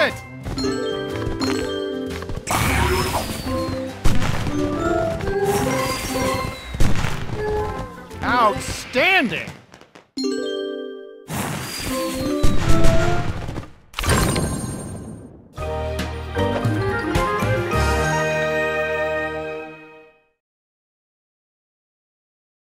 it! Outstanding!